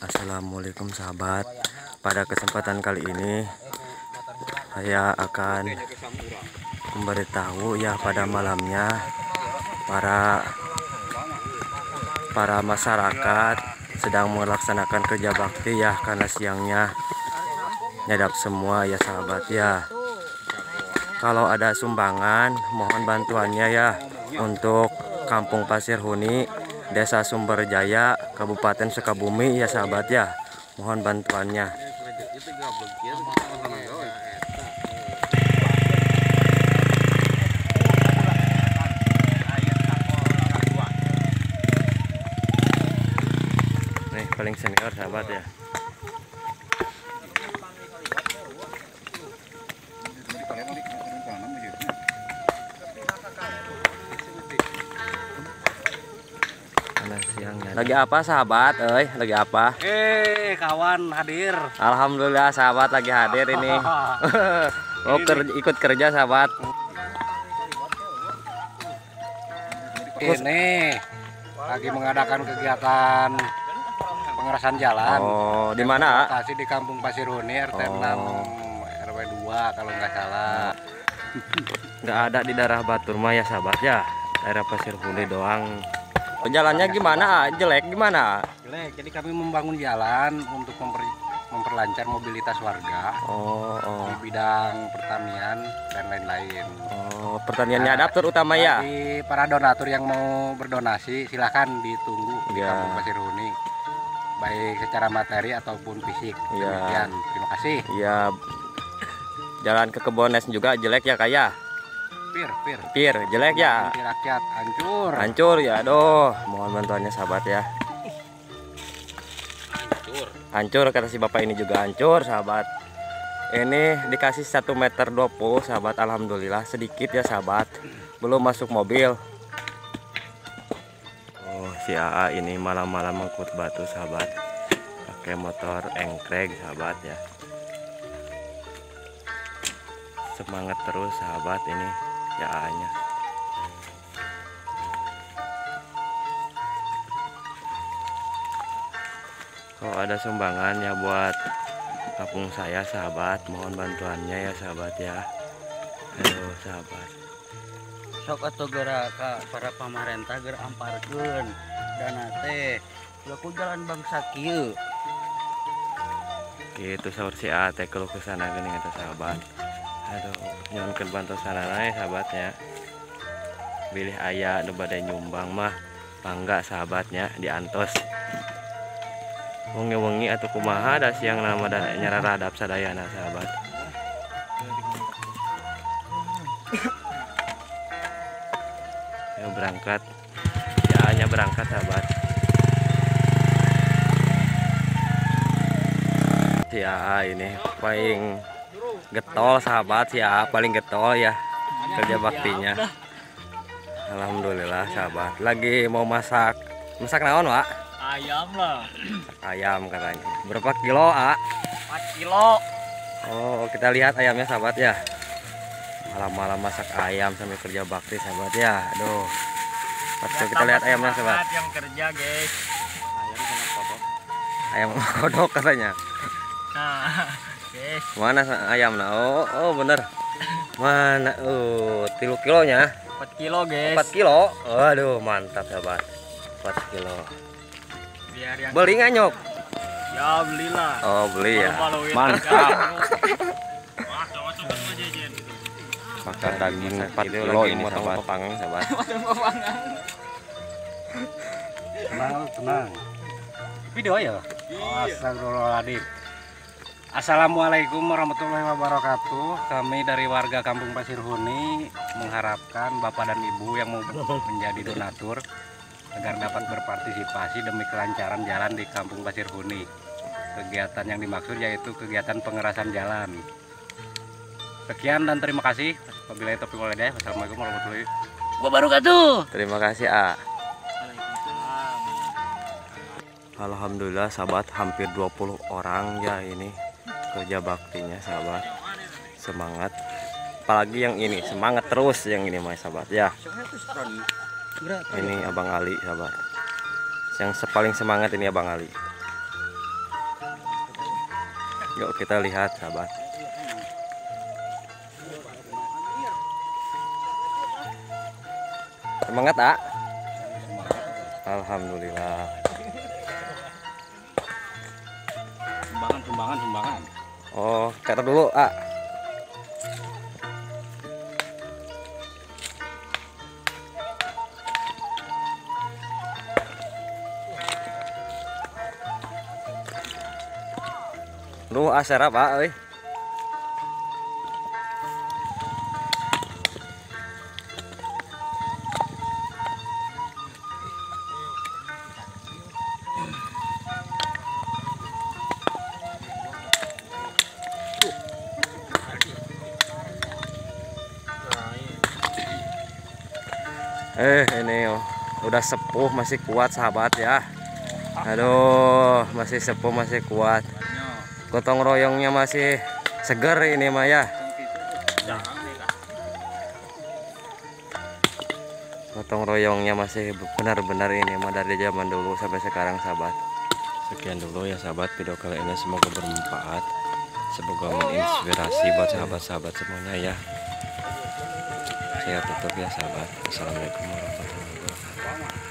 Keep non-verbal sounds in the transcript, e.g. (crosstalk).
Assalamualaikum sahabat. Pada kesempatan kali ini Saya akan Memberitahu ya pada malamnya Para Para masyarakat Sedang melaksanakan kerja bakti ya Karena siangnya Nyadap semua ya sahabat ya. Kalau ada sumbangan Mohon bantuannya ya Untuk Kampung Pasir Huni Desa Sumberjaya, Kabupaten Sukabumi ya sahabat ya. Mohon bantuannya. Nih paling senior sahabat ya. Lagi apa sahabat? Eh, lagi apa? Eh, kawan hadir. Alhamdulillah sahabat lagi hadir ini. (laughs) (laughs) oh, ker ikut kerja sahabat. Ini lagi mengadakan kegiatan pengerasan jalan. Oh, di mana? Lokasi di Kampung Pasir Huni RT 6 RW 2 kalau nggak salah. Nggak ada di daerah Batur mah ya sahabat ya. Daerah Pasir Huni doang. Jalannya gimana? Jelek gimana? Jelek. Jadi kami membangun jalan untuk memper, memperlancar mobilitas warga Oh, oh. di bidang pertanian dan lain-lain. Oh, pertaniannya ada terutama ya. Bagi para donatur yang mau berdonasi silahkan ditunggu di Ya. Kampung Pasir Huni. Baik secara materi ataupun fisik. Ya. Demikian. Terima kasih. Ya jalan ke Kebones juga jelek ya kayak. Pir, pir. Pir, jelek ya. Anti rakyat hancur. Hancur ya, aduh. Mohon bantuannya sahabat ya. Hancur. Hancur kata si bapak ini juga hancur sahabat. Ini dikasih 1 meter 20 sahabat. Alhamdulillah sedikit ya sahabat. Belum masuk mobil. Oh si AA ini malam-malam mengkut batu sahabat. Pakai motor engkreg sahabat ya. Semangat terus sahabat ini ya AA-nya. Kalau ada sumbangan ya buat kampung saya sahabat, mohon bantuannya ya sahabat ya. Aduh sahabat. sok atau gerak para pemerintah ger amparkeun dana teh ku jalan bangsa kieu Gitu sahur si A teh keluh ke sana gini kata sahabat. Aduh, nyonkeun bantu sana ya sahabatnya. Pilih ayah nu nyumbang mah bangga sahabatnya di antos. Wengi-wengi atau kumaha ada siang nama da nyararadap sadayana sahabat. Ya berangkat. Ya hanya berangkat sahabat. Ya ini paling getol sahabat ya paling getol ya kerja baktinya. Alhamdulillah sahabat. Lagi mau masak masak naon Wak? ayam lah Ayam katanya. Berapa kilo A? 4 kilo Oh kita lihat ayamnya sahabat ya. Malam-malam masak ayam sambil kerja bakti sahabat ya. Aduh. Waktu kita lihat ayamnya sahabat. yang kerja guys Ayam kodok katanya. Nah (laughs) guys Mana ayam nah? Oh, oh bener. Mana? Oh, tilu kilonya. 4 kilo guys 4 kilo. Waduh, mantap sahabat. 4 kilo. biar yang Beli nggak nyok? ya belilah Oh, beli ya. Mantap. Makan daging 4 kilo ini sahabat. Panggang sahabat. (laughs) Tenang, tenang. Video ya? Astagfirullahaladzim. Assalamualaikum warahmatullahi wabarakatuh. Kami dari warga Kampung Pasir Huni mengharapkan Bapak dan Ibu yang mau menjadi donatur agar dapat berpartisipasi demi kelancaran jalan di Kampung Pasir Huni. Kegiatan yang dimaksud yaitu kegiatan pengerasan jalan. Sekian dan terima kasih. Wabillahi taufiq wal hidayah. Wassalamualaikum warahmatullahi wabarakatuh. Terima kasih, A. Alhamdulillah sahabat hampir 20 orang ya ini kerja baktinya sahabat. Semangat. Apalagi yang ini, semangat terus yang ini mas sahabat ya. Ini Abang Ali sahabat. Yang paling semangat ini Abang Ali. Yuk kita lihat sahabat. Semangat, ah. Alhamdulillah. Sumbangan, sumbangan, sumbangan. Oh, kata dulu, ah. Lu asara pak, euy. Eh ini oh, udah sepuh masih kuat sahabat ya. Aduh masih sepuh masih kuat. Gotong royongnya masih seger ini mah ya. Gotong royongnya masih benar-benar ini mah dari zaman dulu sampai sekarang sahabat. Sekian dulu ya sahabat video kali ini semoga bermanfaat. Semoga menginspirasi buat sahabat-sahabat semuanya ya saya tutup ya sahabat. Assalamualaikum warahmatullahi wabarakatuh